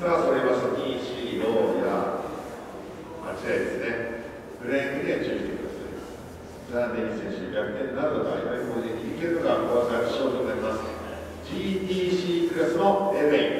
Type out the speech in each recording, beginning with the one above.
さあそれはしょ指2や間違いですねフレー注意してください・選手逆転なのできるのが勝なります。GTC クラスのレベル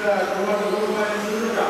さあ、このあまどこまでするのか。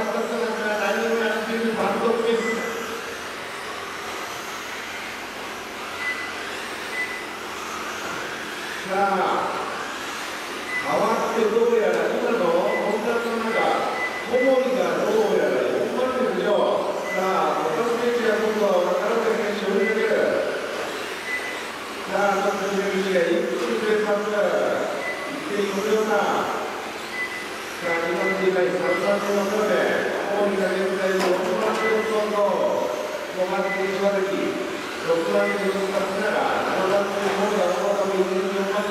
か変わってどうやら今の混乱の中小森がどうやら4番手浮上さあ高須選手が今度は渡辺選手を追いかけるさあ高須選手が一気にプレスアッようなさあ2番手以外3番手の方で小森が現在の6番手の相当5番手石渡り6番手の勝ら7番手の方が من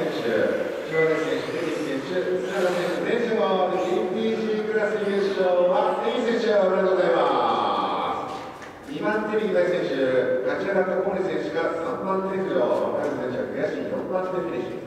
選手、藤原選手、出口選手、藤原選手。方、小森選手が3番手以上、中選手は悔しい4番手フィニッシュ。